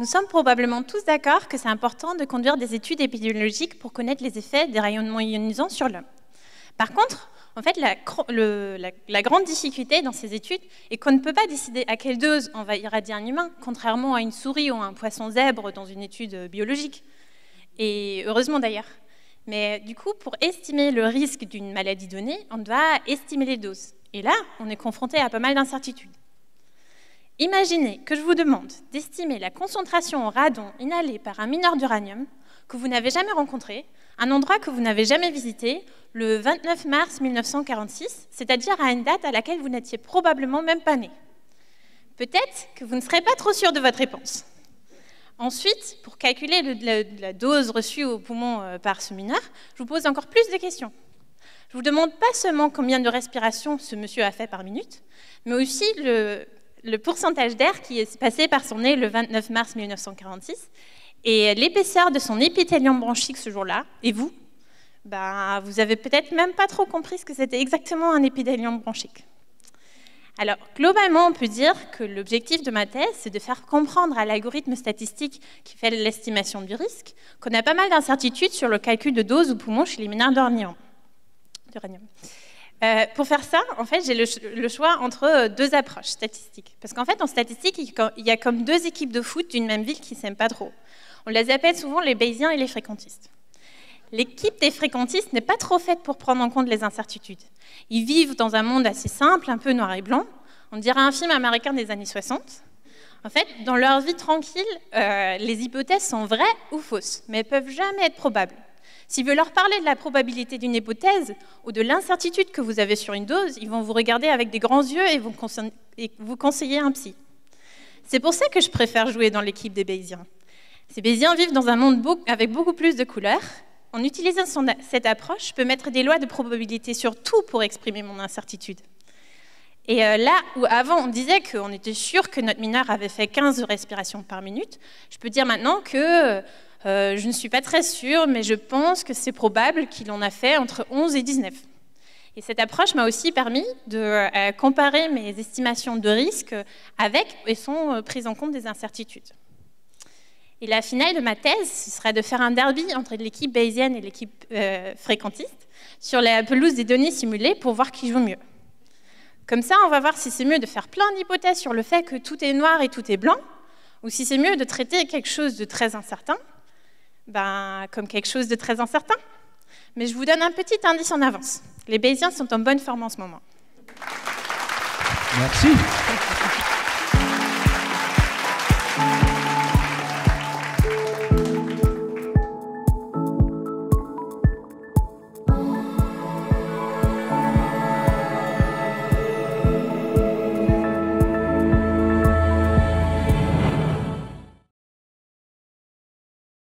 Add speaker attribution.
Speaker 1: Nous sommes probablement tous d'accord que c'est important de conduire des études épidémiologiques pour connaître les effets des rayonnements ionisants sur l'homme. Par contre, en fait, la, grande difficulté dans ces études est qu'on ne peut pas décider à quelle dose on va irradier un humain, contrairement à une souris ou à un poisson zèbre dans une étude biologique. Et heureusement d'ailleurs. Mais du coup, pour estimer le risque d'une maladie donnée, on doit estimer les doses. Et là, on est confronté à pas mal d'incertitudes. Imaginez que je vous demande d'estimer la concentration en radon inhalée par un mineur d'uranium que vous n'avez jamais rencontré, un endroit que vous n'avez jamais visité, le 29 mars 1946, c'est-à-dire à une date à laquelle vous n'étiez probablement même pas né. Peut-être que vous ne serez pas trop sûr de votre réponse. Ensuite, pour calculer la, dose reçue au poumon euh, par ce mineur, je vous pose encore plus de questions. Je vous demande pas seulement combien de respirations ce monsieur a fait par minute, mais aussi le, pourcentage d'air qui est passé par son nez le 29 mars 1946 et l'épaisseur de son épithélium bronchique ce jour-là. Et vous ben, Vous avez peut-être même pas trop compris ce que c'était exactement un épithélium bronchique. Alors, globalement, on peut dire que l'objectif de ma thèse, c'est de faire comprendre à l'algorithme statistique qui fait l'estimation du risque qu'on a pas mal d'incertitudes sur le calcul de dose ou poumon chez les mineurs d'uranium. Euh, pour faire ça, en fait, j'ai le, choix entre euh, deux approches statistiques. Parce qu'en fait, en statistique, il y a comme deux équipes de foot d'une même ville qui s'aiment pas trop. On les appelle souvent les Bayésiens et les fréquentistes. L'équipe des fréquentistes n'est pas trop faite pour prendre en compte les incertitudes. Ils vivent dans un monde assez simple, un peu noir et blanc. On dirait un film américain des années 60. En fait, dans leur vie tranquille, euh, les hypothèses sont vraies ou fausses, mais elles peuvent jamais être probables. Si vous leur parlez de la probabilité d'une hypothèse ou de l'incertitude que vous avez sur une dose, ils vont vous regarder avec des grands yeux et vous conseiller un psy. C'est pour ça que je préfère jouer dans l'équipe des Bayésiens. Ces Bayésiens vivent dans un monde avec beaucoup plus de couleurs en utilisant cette approche, je peux mettre des lois de probabilité sur tout pour exprimer mon incertitude. Et euh, là où avant on disait qu'on était sûr que notre mineur avait fait 15 respirations par minute, je peux dire maintenant que euh, je ne suis pas très sûre, mais je pense que c'est probable qu'il en a fait entre 11 et 19. Et cette approche m'a aussi permis de euh, comparer mes estimations de risque avec et sont prises en compte des incertitudes. Et la finale de ma thèse, ce serait de faire un derby entre l'équipe bayésienne et l'équipe euh, fréquentiste sur la pelouse des données simulées pour voir qui joue mieux. Comme ça, on va voir si c'est mieux de faire plein d'hypothèses sur le fait que tout est noir et tout est blanc, ou si c'est mieux de traiter quelque chose de très incertain ben, comme quelque chose de très incertain. Mais je vous donne un petit indice en avance. Les Bayésiens sont en bonne forme en ce moment.
Speaker 2: Merci.